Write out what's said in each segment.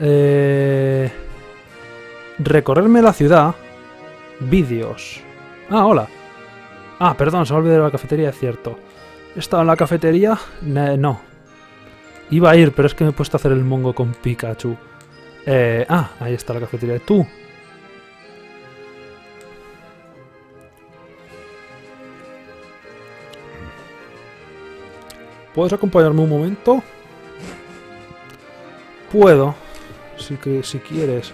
Eh, recorrerme la ciudad. Vídeos. Ah, hola. Ah, perdón, se me olvidó de la cafetería, es cierto. ¿He en la cafetería? No. Iba a ir, pero es que me he puesto a hacer el mongo con Pikachu. Eh, ah, ahí está la cafetería. ¿Tú? ¿Puedes acompañarme un momento? Puedo. Si, que, si quieres.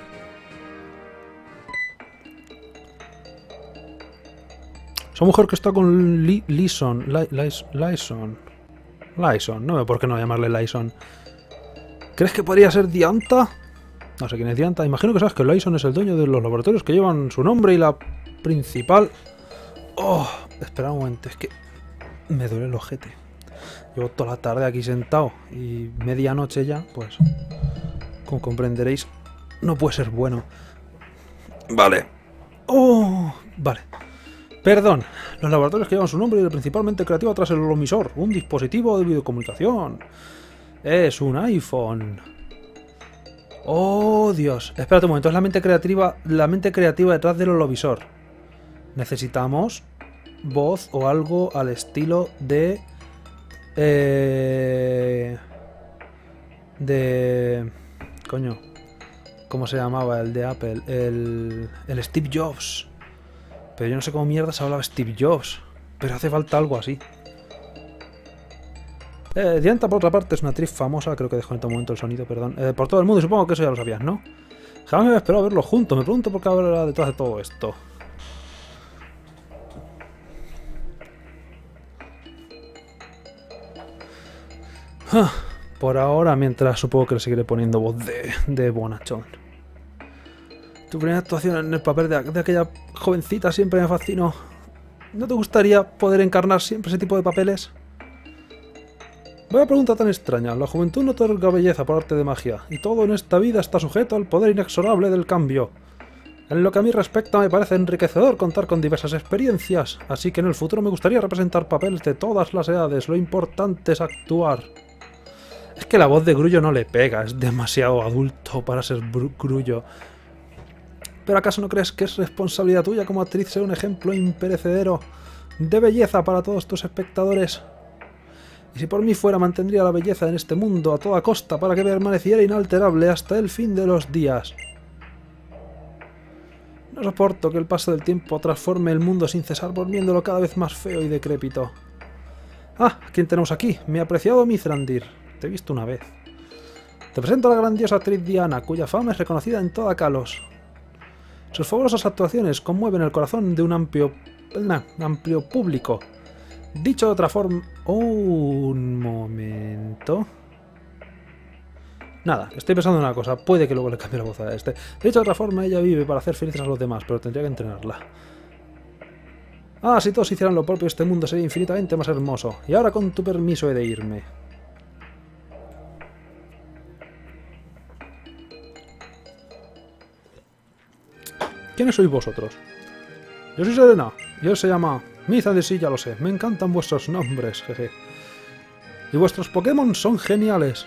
Esa mujer que está con Li- Lison. Li- Lis- Lison. Lison. No veo por qué no llamarle Lison. ¿Crees que podría ser Dianta? No sé quién es Dianta. Imagino que sabes que Lison es el dueño de los laboratorios que llevan su nombre y la principal... Oh, espera un momento. Es que me duele el ojete. Llevo toda la tarde aquí sentado y medianoche ya, pues... Como comprenderéis, no puede ser bueno. Vale. Oh, vale. Perdón, los laboratorios que llevan su nombre y el principalmente creativo tras el omisor, un dispositivo de videocomunicación. Es un iPhone. Oh, Dios. Espérate un momento, es la mente creativa, la mente creativa detrás del holovisor. Necesitamos voz o algo al estilo de eh, de coño, ¿cómo se llamaba el de Apple? El el Steve Jobs. Pero yo no sé cómo mierda se hablaba Steve Jobs. Pero hace falta algo así. Eh, Dianta, por otra parte, es una actriz famosa. Creo que dejo en este momento el sonido, perdón. eh, por todo el mundo, supongo que eso ya lo sabías, ¿no? Jamás me había esperado verlos juntos. Me pregunto por qué habrá detrás de todo esto. Ah, por ahora, mientras supongo que le seguiré poniendo voz de, de bonachón. Tu primera actuación en el papel de, aquella jovencita siempre me fascinó. ¿No te gustaría poder encarnar siempre ese tipo de papeles? Vaya pregunta tan extraña. La juventud no otorga belleza por arte de magia, y todo en esta vida está sujeto al poder inexorable del cambio. En lo que a mí respecta, me parece enriquecedor contar con diversas experiencias, así que en el futuro me gustaría representar papeles de todas las edades. Lo importante es actuar. Es que la voz de Grullo no le pega, es demasiado adulto para ser Grullo. ¿Pero acaso no crees que es responsabilidad tuya como actriz ser un ejemplo imperecedero de belleza para todos tus espectadores? Y si por mí fuera, mantendría la belleza en este mundo a toda costa para que permaneciera inalterable hasta el fin de los días. No soporto que el paso del tiempo transforme el mundo sin cesar volviéndolo cada vez más feo y decrépito. Ah, ¿a ¿quién tenemos aquí? Mi apreciado Mithrandir. Te he visto una vez. Te presento a la grandiosa actriz Diana, cuya fama es reconocida en toda Kalos. Sus fabulosas actuaciones conmueven el corazón de un amplio, amplio público. Dicho de otra forma... un momento... Nada, estoy pensando en una cosa. Puede que luego le cambie la voz a este. Dicho de otra forma, ella vive para hacer felices a los demás, pero tendría que entrenarla. Ah, si todos hicieran lo propio, este mundo sería infinitamente más hermoso. Y ahora con tu permiso he de irme. ¿Quiénes sois vosotros? Yo soy Serena. Y él se llama Miza de sí, ya lo sé. Me encantan vuestros nombres, jeje. Y vuestros Pokémon son geniales.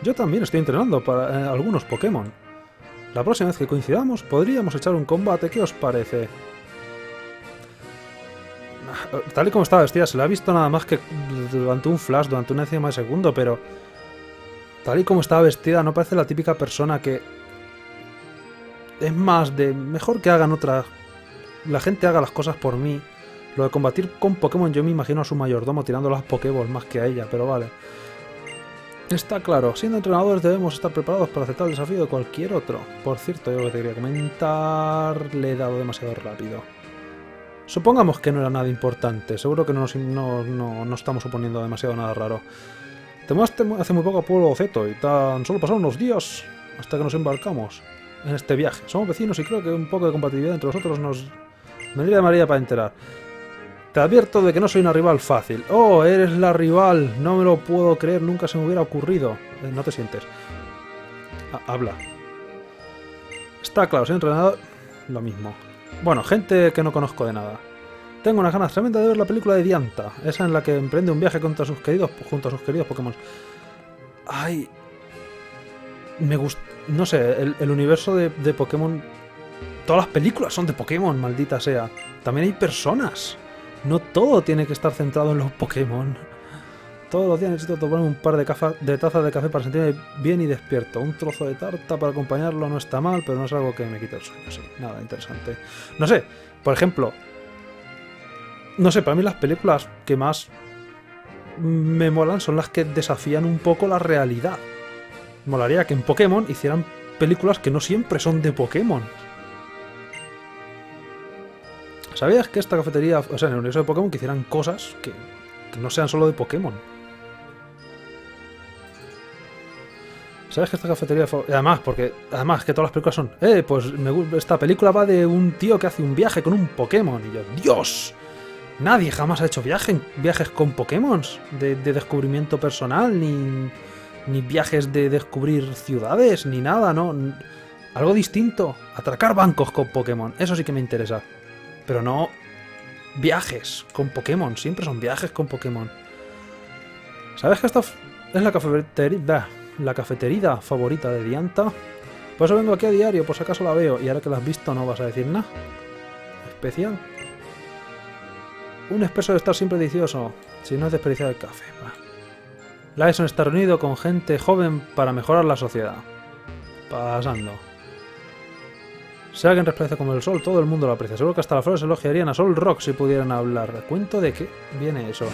Yo también estoy entrenando para eh, algunos Pokémon. La próxima vez que coincidamos podríamos echar un combate. ¿Qué os parece? Ah, Tal y como estaba vestida, se la ha visto nada más que durante un flash, durante una décima de segundo, pero... Tal y como estaba vestida, no parece la típica persona que... Es más de... Mejor que hagan otra... La gente haga las cosas por mí. Lo de combatir con Pokémon yo me imagino a su mayordomo tirando las Pokéballs más que a ella, pero vale. Está claro, siendo entrenadores debemos estar preparados para aceptar el desafío de cualquier otro. Por cierto, yo lo que te quería comentar le he dado demasiado rápido. Supongamos que no era nada importante, seguro que no, no, no- no estamos suponiendo demasiado nada raro. Te mudaste mu- hace muy poco a Pueblo Ceto y tan solo pasaron unos días hasta que nos embarcamos en este viaje. Somos vecinos y creo que un poco de compatibilidad entre nosotros nos vendría de María para enterar. Te advierto de que no soy una rival fácil. Oh, eres la rival. No me lo puedo creer, nunca se me hubiera ocurrido. Eh, no te sientes. Ha- habla. Está claro, soy entrenador. Lo mismo. Bueno, gente que no conozco de nada. Tengo unas ganas tremendas de ver la película de Dianta, esa en la que emprende un viaje contra sus queridos, junto a sus queridos Pokémon. Ay. Me gusta. No sé, el, universo de, Pokémon. Todas las películas son de Pokémon, maldita sea. También hay personas. No todo tiene que estar centrado en los Pokémon. Todos los días necesito tomarme un par de, tazas de café para sentirme bien y despierto. Un trozo de tarta para acompañarlo no está mal, pero no es algo que me quite el sueño. Nada interesante. No sé, por ejemplo, no sé, para mí las películas que más me molan son las que desafían un poco la realidad. Molaría que en Pokémon hicieran películas que no siempre son de Pokémon. ¿Sabías que esta cafetería, o sea, en el universo de Pokémon, que hicieran cosas que, que no sean solo de Pokémon? ¿Sabes que esta cafetería... Además, porque... Además, que todas las películas son... Eh, pues me esta película va de un tío que hace un viaje con un Pokémon. Y yo, ¡Dios! Nadie jamás ha hecho viaje, viajes con Pokémon. De descubrimiento personal, ni... Ni viajes de descubrir ciudades, ni nada, ¿no? Algo distinto. Atracar bancos con Pokémon. Eso sí que me interesa. Pero no... Viajes con Pokémon. Siempre son viajes con Pokémon. ¿Sabes que esta es la cafetería, la cafetería favorita de Dianta? Por eso vengo aquí a diario, por si acaso la veo. Y ahora que la has visto no vas a decir nada. Especial. Un expreso de estar siempre delicioso. Si no es desperdiciar el café. Lyson está reunido con gente joven para mejorar la sociedad. Pasando. Si alguien resplandece como el sol, todo el mundo lo aprecia. Seguro que hasta las flores elogiarían a Sol Rock si pudieran hablar. ¿Cuento de qué viene eso?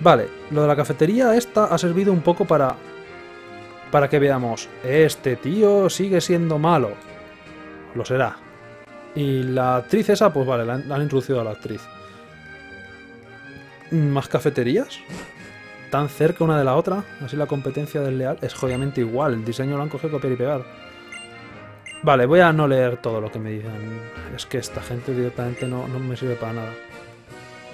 Vale, lo de la cafetería esta ha servido un poco para... Para que veamos, este tío sigue siendo malo. Lo será. Y la actriz esa, pues vale, la han, la han introducido a la actriz. ¿Más cafeterías? ¿Tan cerca una de la otra? Así la competencia desleal es jodidamente igual. El diseño lo han cogido copiar y pegar. Vale, voy a no leer todo lo que me dicen. Es que esta gente directamente no, no me sirve para nada.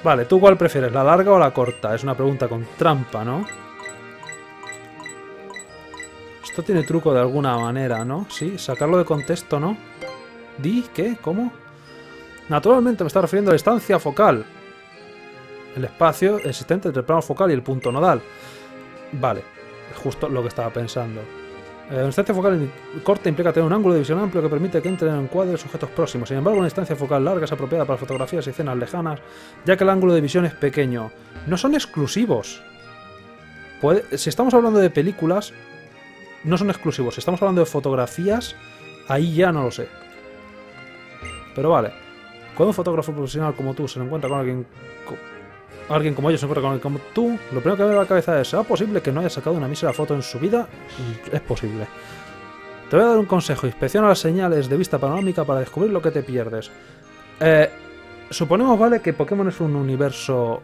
Vale, ¿tú cuál prefieres, la larga o la corta? Es una pregunta con trampa, ¿no? Esto tiene truco de alguna manera, ¿no? Sí, sacarlo de contexto, ¿no? ¿Di? ¿Qué? ¿Cómo? Naturalmente me está refiriendo a la distancia focal. El espacio existente entre el plano focal y el punto nodal. Vale, justo lo que estaba pensando. Eh, una distancia focal corta implica tener un ángulo de visión amplio que permite que entren en encuadre sujetos próximos. Sin embargo, una distancia focal larga es apropiada para fotografías y escenas lejanas, ya que el ángulo de visión es pequeño. No son exclusivos. Si estamos hablando de películas, no son exclusivos. Si estamos hablando de fotografías, ahí ya no lo sé. Pero vale. Cuando un fotógrafo profesional como tú se encuentra con alguien alguien como ellos alguien como tú, lo primero que me viene a la cabeza es, ¿será posible que no haya sacado una mísera foto en su vida? Mm, Es posible. Te voy a dar un consejo. Inspecciona las señales de vista panorámica para descubrir lo que te pierdes. Eh, suponemos, ¿vale? Que Pokémon es un universo...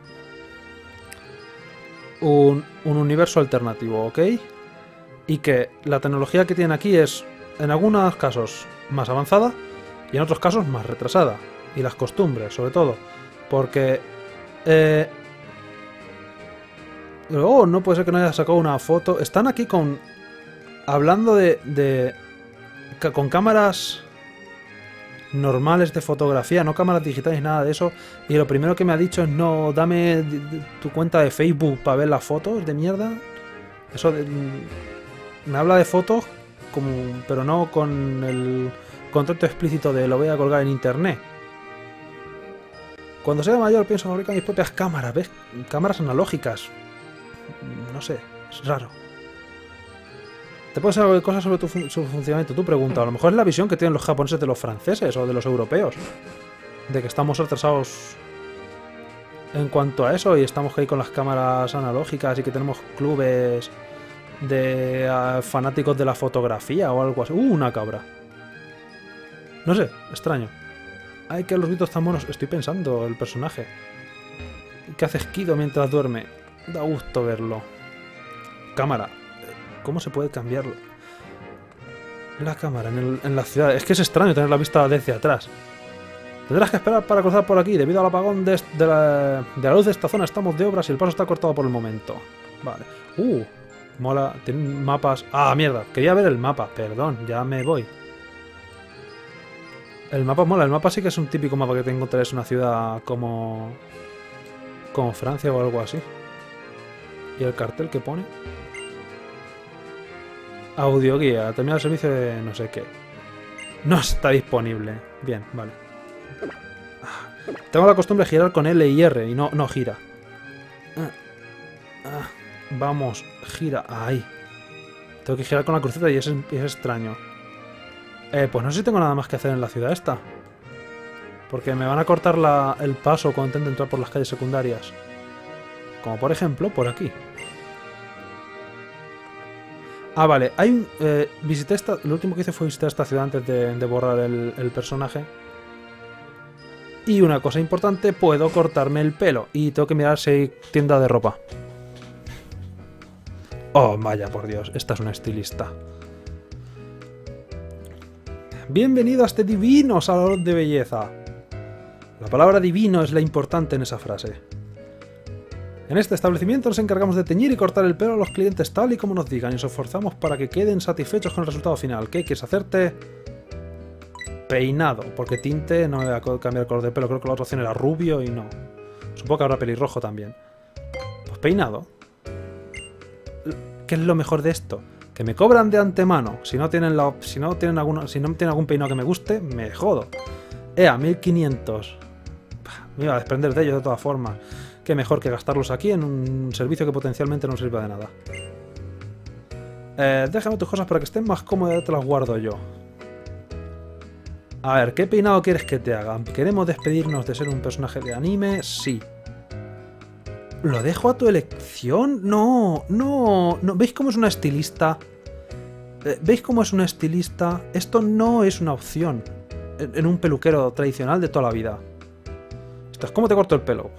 Un, un universo alternativo, ¿ok? Y que la tecnología que tienen aquí es, en algunos casos, más avanzada y en otros casos más retrasada. Y las costumbres, sobre todo. Porque eh, oh, no puede ser que no haya sacado una foto. Están aquí con. Hablando de. de con cámaras normales de fotografía, no cámaras digitales, nada de eso. Y lo primero que me ha dicho es: no, dame tu cuenta de Facebook para ver las fotos de mierda. Eso de- mm, me habla de fotos, pero no con el contrato explícito de lo voy a colgar en internet. Cuando sea mayor pienso fabricar mis propias cámaras, ¿ves? Cámaras analógicas. No sé, es raro. Te puedes saber cosas sobre tu su funcionamiento. Tú pregunta, a lo mejor es la visión que tienen los japoneses de los franceses o de los europeos. De que estamos atrasados en cuanto a eso y estamos ahí con las cámaras analógicas y que tenemos clubes de ah, fanáticos de la fotografía o algo así. ¡Uh, una cabra! No sé, extraño. Ay, que los gritos tan monos. Estoy pensando el personaje. Que hace esquido mientras duerme. Da gusto verlo. Cámara. ¿Cómo se puede cambiar la cámara en, la ciudad? Es que es extraño tener la vista desde atrás. Tendrás que esperar para cruzar por aquí. Debido al apagón de la, de la luz de esta zona estamos de obras y el paso está cortado por el momento. Vale. Uh, mola. Tienen mapas. Ah, mierda. Quería ver el mapa. Perdón, ya me voy. El mapa mola, el mapa sí que es un típico mapa que te encontrarás en una ciudad como. como Francia o algo así. ¿Y el cartel que pone? Audioguía, terminar el servicio de no sé qué. No está disponible. Bien, vale. Tengo la costumbre de girar con L y R y no, no gira. Ah, ah, vamos, gira. Ahí. Tengo que girar con la cruceta y es, es extraño. Eh, pues no sé si tengo nada más que hacer en la ciudad esta. Porque me van a cortar la- el paso cuando intento entrar por las calles secundarias. Como por ejemplo, por aquí. Ah, vale. Hay un... eh, visité esta... Lo último que hice fue visitar esta ciudad antes de, de borrar el, el personaje. Y una cosa importante, puedo cortarme el pelo. Y tengo que mirar si hay tienda de ropa. Oh, vaya, por Dios. Esta es una estilista. Bienvenido a este divino salón de belleza. La palabra divino es la importante en esa frase. En este establecimiento nos encargamos de teñir y cortar el pelo a los clientes tal y como nos digan y nos esforzamos para que queden satisfechos con el resultado final. ¿Qué quieres hacerte? Peinado, porque tinte no voy a cambiar el color de pelo, creo que la otra opción era rubio y no. Supongo que habrá pelirrojo también. Pues peinado. ¿Qué es lo mejor de esto? Que me cobran de antemano. Si no tienen si no tienen alguna, si no algún peinado que me guste, me jodo. Ea, 1500. Bah, Me iba a desprender de ellos de todas formas. Qué mejor que gastarlos aquí en un servicio que potencialmente no sirva de nada. Eh, déjame tus cosas para que estén más cómodas, te las guardo yo. A ver, ¿qué peinado quieres que te haga? ¿Queremos despedirnos de ser un personaje de anime? Sí. ¿Lo dejo a tu elección? No, no, no. ¿Veis cómo es una estilista? Eh, ¿Veis cómo es una estilista? Esto no es una opción en un peluquero tradicional de toda la vida. Esto es, ¿cómo te corto el pelo?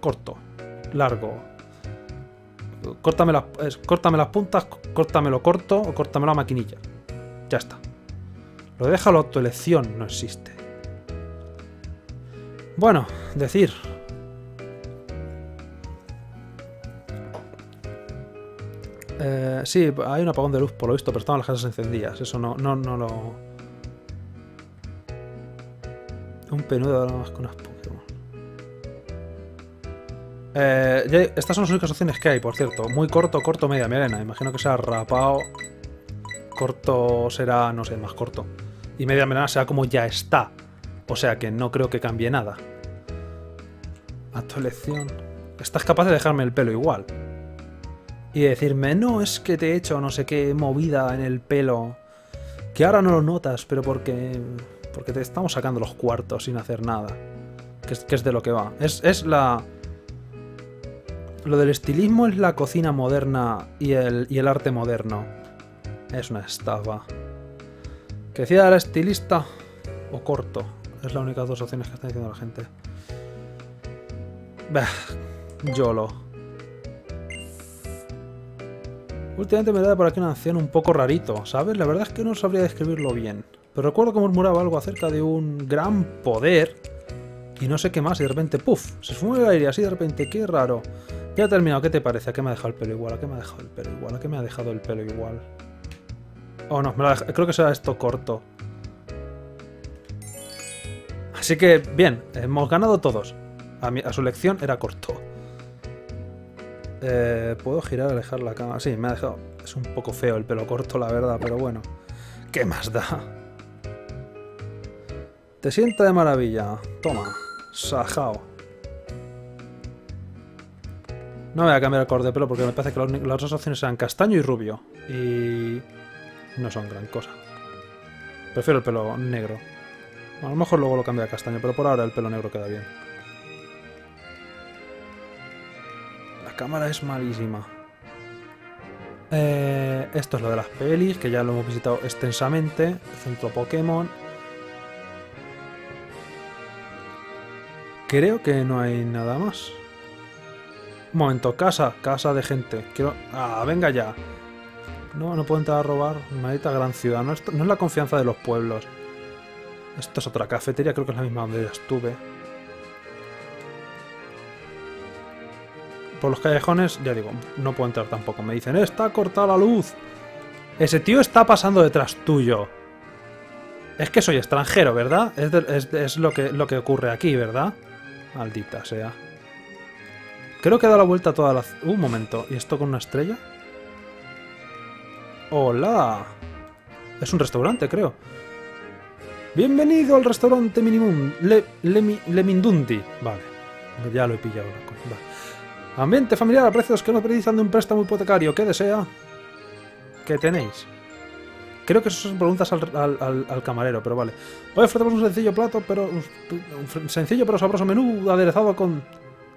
Corto, largo. Córtame las, córtame las puntas, córtamelo corto o córtamelo a maquinilla. Ya está. Lo déjalo a tu elección, no existe. Bueno, decir. Eh, sí, hay un apagón de luz por lo visto, pero estaban las casas encendidas. Eso no, no, no lo. Un penudo ahora más con unas Pokémon. Eh, estas son las únicas opciones que hay, por cierto. Muy corto, corto, media melena. Imagino que sea rapado. Corto será, no sé, más corto. Y media melena será como ya está. O sea que no creo que cambie nada. A tu elección. Estás capaz de dejarme el pelo igual. Y decirme, no, es que te he hecho no sé qué movida en el pelo. Que ahora no lo notas, pero porque. Porque te estamos sacando los cuartos sin hacer nada. Que es, de lo que va. Es, es la. Lo del estilismo es la cocina moderna y el, y el arte moderno. Es una estafa. Que decida el estilista o corto. Es las únicas dos opciones que está diciendo la gente. Bah, YOLO. Últimamente me da por aquí un anciano un poco rarito, ¿sabes? La verdad es que no sabría describirlo bien. Pero recuerdo que murmuraba algo acerca de un gran poder y no sé qué más, y de repente, ¡puf! Se fumó el aire así de repente, qué raro. Ya he terminado, ¿qué te parece? ¿A qué me ha dejado el pelo igual? ¿A qué me ha dejado el pelo igual? ¿A qué me ha dejado el pelo igual? Oh no, me creo que será esto corto. Así que, bien, hemos ganado todos. A, a su elección era corto. Eh, ¿Puedo girar, alejar la cámara? Sí, me ha dejado... Es un poco feo el pelo corto, la verdad, pero bueno. ¿Qué más da? Te sienta de maravilla. Toma. Sajao. No me voy a cambiar el color de pelo porque me parece que las dos opciones eran castaño y rubio. Y... No son gran cosa. Prefiero el pelo negro. A lo mejor luego lo cambio a castaño, pero por ahora el pelo negro queda bien. Cámara es malísima. Eh, esto es lo de las pelis, que ya lo hemos visitado extensamente. Centro Pokémon. Creo que no hay nada más. Un momento, casa, casa de gente. Quiero. Ah, venga ya. No, no puedo entrar a robar. Maldita gran ciudad. No es, no es la confianza de los pueblos. Esto es otra cafetería, creo que es la misma donde ya estuve. Por los callejones, ya digo, no puedo entrar tampoco. Me dicen, está cortada la luz. Ese tío está pasando detrás tuyo. Es que soy extranjero, ¿verdad? Es, lo, que, lo que ocurre aquí, ¿verdad? Maldita sea. Creo que he dado la vuelta a toda la... c- Un momento, ¿y esto con una estrella? Hola. Es un restaurante, creo. Bienvenido al restaurante Minimum Le, Le- Lemindundi. Vale, ya lo he pillado. vale. Ambiente familiar a precios que no precisan de un préstamo hipotecario. ¿Qué desea? ¿Qué tenéis? Creo que eso son preguntas al, camarero, pero vale. Hoy ofrecemos un sencillo plato, pero. Un sencillo pero sabroso menú aderezado con.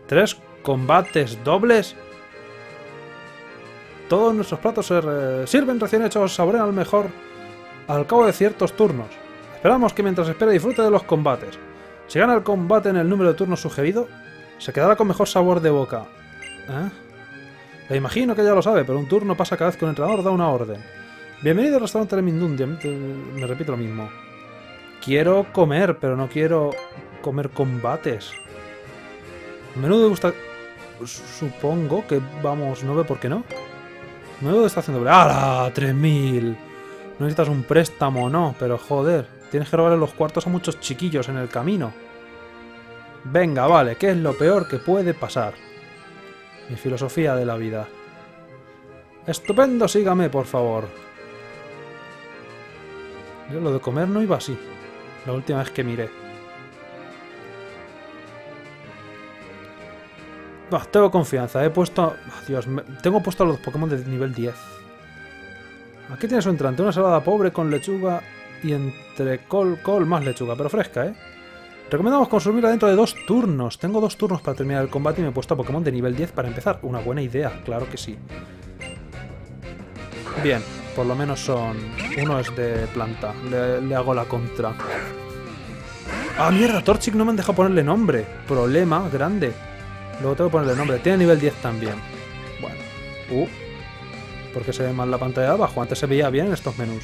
Tres combates dobles. Todos nuestros platos se sirven recién hechos, saborean al mejor al cabo de ciertos turnos. Esperamos que mientras espere disfrute de los combates. Si gana el combate en el número de turnos sugerido, se quedará con mejor sabor de boca. ¿Eh? Imagino que ya lo sabe, pero un turno pasa cada vez que un entrenador da una orden. Bienvenido al restaurante Lemindundia. Me repito lo mismo. Quiero comer, pero no quiero comer combates. Menú de gusta... Supongo que vamos, no ve por qué no. Menú de estación doble. ¡Hala! ¡3000! No necesitas un préstamo, no, pero joder. Tienes que robarle los cuartos a muchos chiquillos en el camino. Venga, vale, ¿qué es lo peor que puede pasar? Mi filosofía de la vida. Estupendo, sígame, por favor. Yo lo de comer no iba así. La última vez que miré. Bah, tengo confianza. He puesto... ah, Dios, me- tengo puesto a los Pokémon de nivel 10. Aquí tienes un entrante. Una salada pobre con lechuga y entre col, col más lechuga, pero fresca, ¿eh? Recomendamos consumirla dentro de dos turnos. Tengo dos turnos para terminar el combate y me he puesto a Pokémon de nivel 10 para empezar. Una buena idea, claro que sí. Bien, por lo menos son... Uno es de planta. Le, hago la contra. ¡Ah, mierda! Torchic no me han dejado ponerle nombre. Problema grande. Luego tengo que ponerle nombre. Tiene nivel 10 también. Bueno. Uh. ¿Por qué se ve mal la pantalla de abajo? Antes se veía bien en estos menús.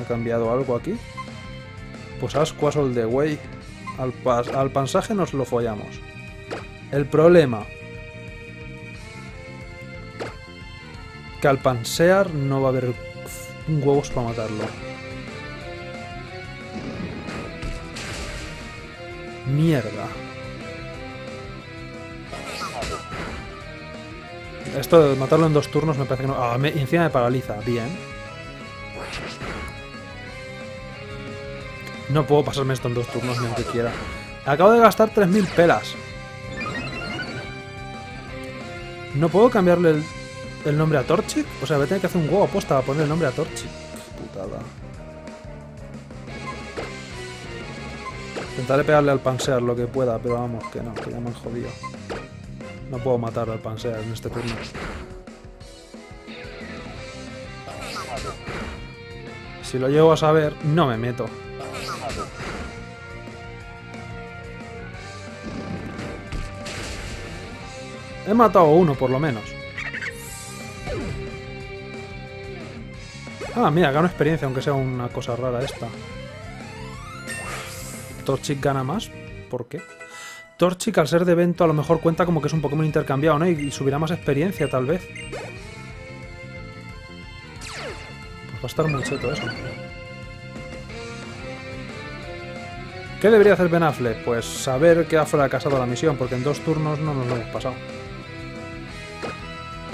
¿Ha cambiado algo aquí? Pues Asquasol de Way. Al, pas- al pansaje nos lo follamos. El problema. Que al pansear no va a haber huevos para matarlo. Mierda. Esto de matarlo en dos turnos me parece que no... Ah, encima me paraliza. Bien. No puedo pasarme esto en dos turnos ni aunque quiera. Acabo de gastar 3.000 pelas. ¿No puedo cambiarle el, nombre a Torchic? O sea, voy a tener que hacer un huevo aposta para poner el nombre a Torchic. Putada. Intentaré pegarle al Pansear lo que pueda, pero vamos, que no, que ya me han jodido. No puedo matar al Pansear en este turno. Si lo llego a saber, no me meto. He matado uno, por lo menos. Ah, mira, gano experiencia, aunque sea una cosa rara esta. Torchic gana más. ¿Por qué? Torchic, al ser de evento, a lo mejor cuenta como que es un Pokémon intercambiado, ¿no? Y, y subirá más experiencia, tal vez. Pues va a estar muy cheto eso. ¿Qué debería hacer Ben Affleck? Pues saber que ha fracasado la misión, porque en dos turnos no nos lo hemos pasado.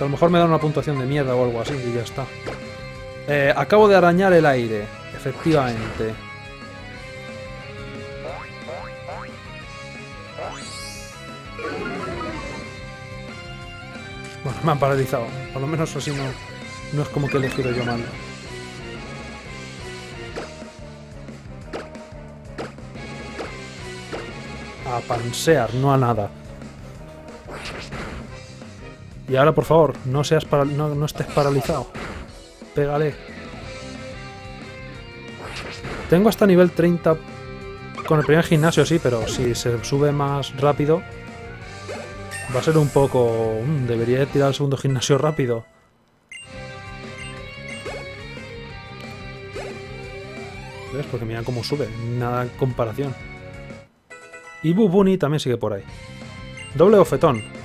A lo mejor me dan una puntuación de mierda o algo así y ya está. Eh, acabo de arañar el aire, efectivamente. Bueno, me han paralizado. Por lo menos así no, no es como que he elegido yo mal. A pansear, no a nada. Y ahora, por favor, no seas no, no estés paralizado. Pégale. Tengo hasta nivel 30 con el primer gimnasio, sí, pero si se sube más rápido, va a ser un poco... mm, debería tirar el segundo gimnasio rápido. ¿Ves? Porque mira cómo sube. Nada comparación. Y Bubuni también sigue por ahí. Doble bofetón.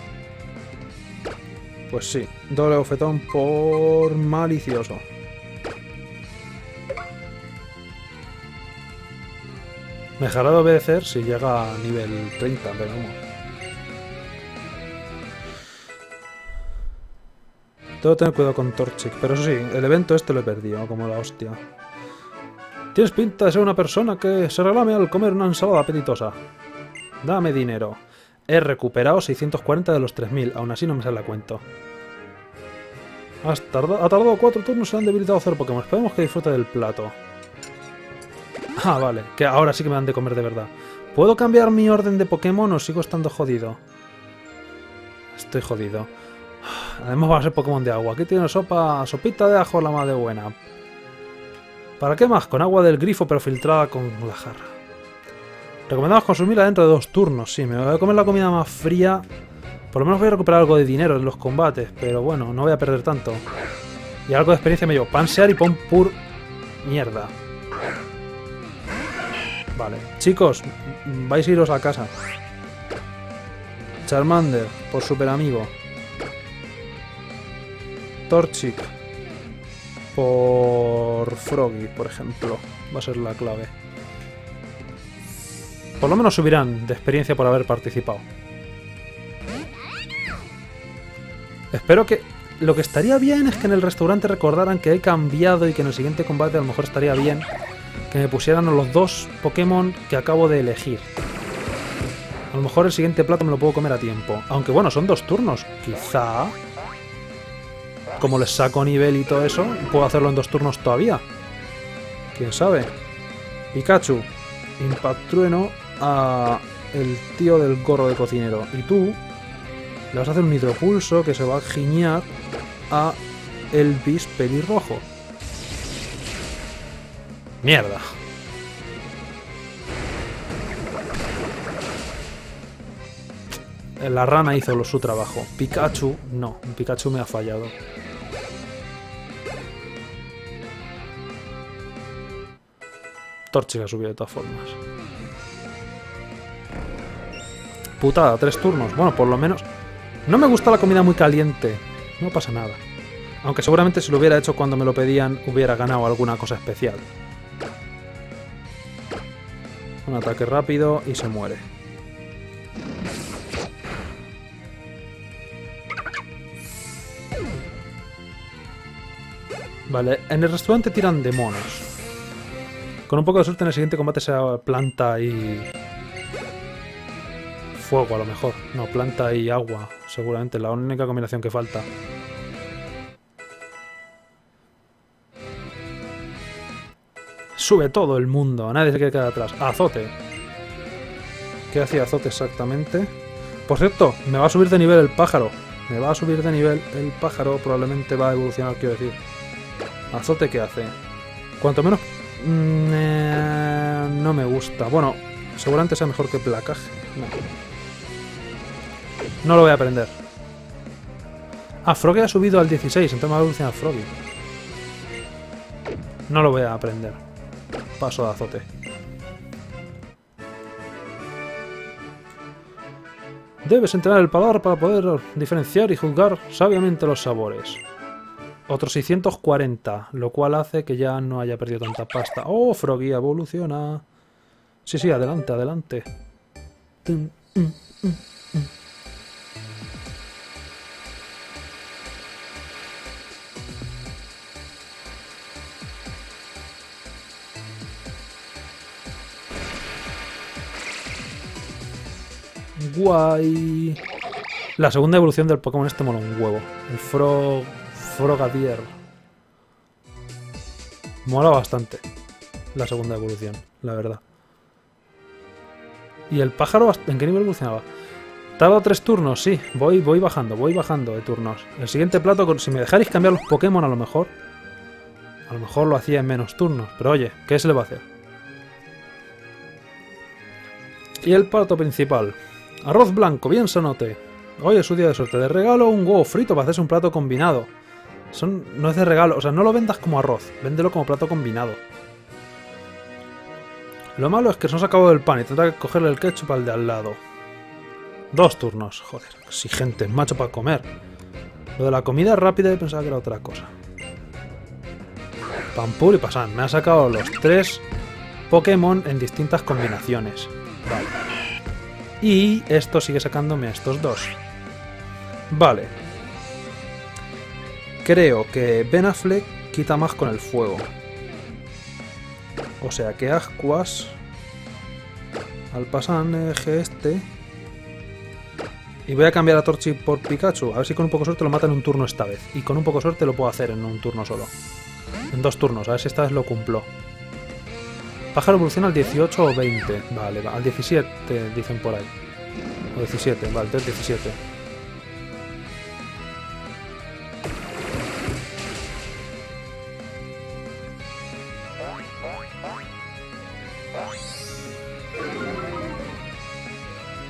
Pues sí, doble bofetón por malicioso. Me dejará de obedecer si llega a nivel 30, pero vamos. Tengo que tener cuidado con Torchic. Pero eso sí, el evento este lo he perdido, como la hostia. Tienes pinta de ser una persona que se relame al comer una ensalada apetitosa. Dame dinero. He recuperado 640 de los 3000, aún así no me sale la cuento. Ha tardado cuatro turnos y se han debilitado cero Pokémon. Esperemos que disfrute del plato. Ah, vale, que ahora sí que me dan de comer de verdad. ¿Puedo cambiar mi orden de Pokémon o sigo estando jodido? Estoy jodido. Además va a ser Pokémon de agua. Aquí tiene sopa, sopita de ajo la de buena. ¿Para qué más? Con agua del grifo pero filtrada con la jarra. Recomendamos consumirla dentro de dos turnos. Sí, me voy a comer la comida más fría. Por lo menos voy a recuperar algo de dinero en los combates. Pero bueno, no voy a perder tanto. Y algo de experiencia me llevo. Pansear y Pompur... Mierda. Vale. Chicos, vais a iros a casa. Charmander, por super amigo. Torchic. Por Froggy, por ejemplo. Va a ser la clave. Por lo menos subirán de experiencia por haber participado. Espero que... Lo que estaría bien es que en el restaurante recordaran que he cambiado y que en el siguiente combate a lo mejor estaría bien que me pusieran los dos Pokémon que acabo de elegir. A lo mejor el siguiente plato me lo puedo comer a tiempo. Aunque bueno, son dos turnos. Quizá... Como les saco nivel y todo eso, puedo hacerlo en dos turnos todavía. ¿Quién sabe? Pikachu. Impact Trueno a el tío del gorro de cocinero. Y tú le vas a hacer un hidropulso que se va a giñar a Elvis pelirrojo. Mierda. La rana hizo su trabajo. Pikachu, no. Pikachu me ha fallado. Torchic ha subido de todas formas. Putada, tres turnos. Bueno, por lo menos... No me gusta la comida muy caliente. No pasa nada. Aunque seguramente si lo hubiera hecho cuando me lo pedían, hubiera ganado alguna cosa especial. Un ataque rápido y se muere. Vale, en el restaurante tiran de monos. Con un poco de suerte en el siguiente combate sea planta y... Fuego a lo mejor. No, planta y agua, seguramente. La única combinación que falta. Sube todo el mundo, nadie se quiere quedar atrás. Azote. ¿Qué hacía Azote exactamente? Por cierto, me va a subir de nivel el pájaro. Me va a subir de nivel el pájaro, probablemente va a evolucionar, quiero decir. Azote, ¿qué hace? Cuanto menos... Mm, eh, no me gusta. Bueno, seguramente sea mejor que placaje. No. No lo voy a aprender. Ah, Froggy ha subido al 16, entonces me va a evolucionar Froggy. No lo voy a aprender. Paso de azote. Debes entrenar el paladar para poder diferenciar y juzgar sabiamente los sabores. Otros 640, lo cual hace que ya no haya perdido tanta pasta. ¡Oh, Froggy evoluciona! Sí, sí, adelante, adelante. Guay. La segunda evolución del Pokémon este mola un huevo. El Frog... Frogadier. Mola bastante. La segunda evolución, la verdad. ¿Y el pájaro en qué nivel evolucionaba? Tardo tres turnos, sí. Voy, voy bajando, voy bajando de turnos. El siguiente plato, si me dejáis cambiar los Pokémon a lo mejor... A lo mejor lo hacía en menos turnos. Pero oye, ¿qué se le va a hacer? Y el plato principal. Arroz blanco, bien sonote. Hoy es su día de suerte. De regalo un huevo frito para hacerse un plato combinado. Son, no es de regalo, o sea, no lo vendas como arroz, véndelo como plato combinado. Lo malo es que se nos ha acabado el pan y tendrá que cogerle el ketchup al de al lado. Dos turnos, joder, exigente, macho para comer. Lo de la comida rápida pensaba que era otra cosa. Pampur y pasan, me ha sacado los tres Pokémon en distintas combinaciones. Vale. Y esto sigue sacándome a estos dos. Vale. creo que Ben Affleck quita más con el fuego. O sea que Ascuas al pasaje este y voy a cambiar a Torchi por Pikachu. A ver si con un poco de suerte lo mata en un turno esta vez. Y con un poco de suerte lo puedo hacer en un turno solo. En dos turnos, a ver si esta vez lo cumplo. Pájaro evoluciona al 18 o 20. Vale, al 17 dicen por ahí. O 17, vale, entonces 17.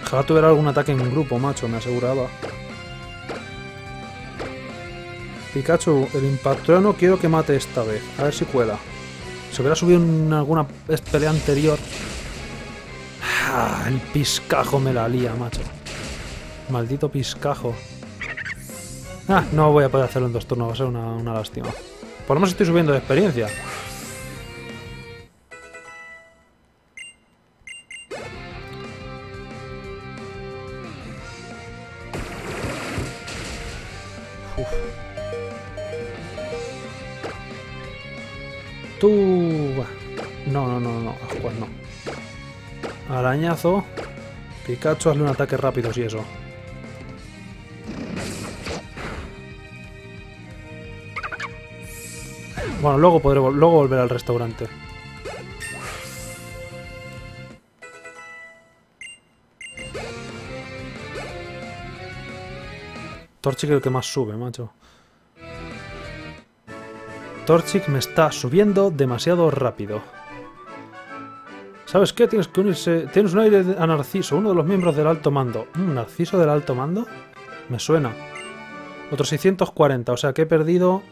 Ojalá tuviera algún ataque en un grupo, macho, me aseguraba. Pikachu, el Impactruano quiero que mate esta vez. A ver si cuela. Si hubiera subido en alguna pelea anterior... Ah, el piscajo me la lía, macho. Maldito piscajo. Ah, no voy a poder hacerlo en dos turnos, va a ser una, una lástima. Por lo menos estoy subiendo de experiencia. Arañazo. Pikachu, hazle un ataque rápido si eso. Bueno, luego podré luego volver al restaurante. Torchic es el que más sube, macho. Torchic me está subiendo demasiado rápido. ¿Sabes qué? Tienes que unirse... Tienes un aire a Narciso, uno de los miembros del alto mando. Mm, ¿Narciso del alto mando? Me suena. Otros 640, o sea que he perdido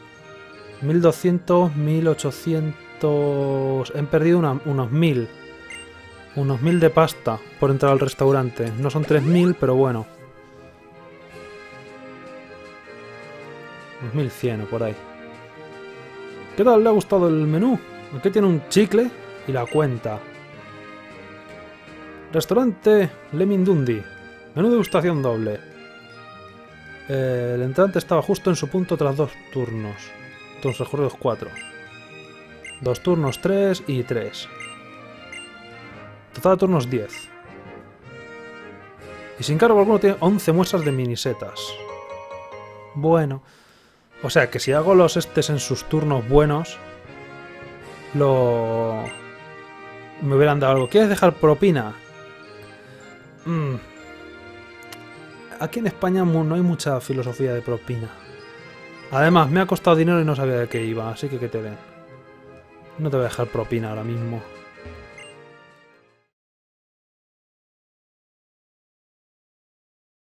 1200, 1800... He perdido unos 1000. Unos 1000 de pasta por entrar al restaurante. No son 3000, pero bueno. Unos 1100 o por ahí. ¿Qué tal? ¿Le ha gustado el menú? Aquí tiene un chicle y la cuenta. Restaurante Lemindundi. Menú de degustación doble. Eh, el entrante estaba justo en su punto tras dos turnos. Tus recorridos 4. Dos turnos 3 y 3. Total de turnos 10. Y sin cargo alguno tiene 11 muestras de minisetas. Bueno. O sea que si hago los estes en sus turnos buenos, lo... Me hubieran dado algo. ¿Quieres dejar propina? Mm. Aquí en España no hay mucha filosofía de propina. Además, me ha costado dinero y no sabía de qué iba, así que que te den. No te voy a dejar propina ahora mismo.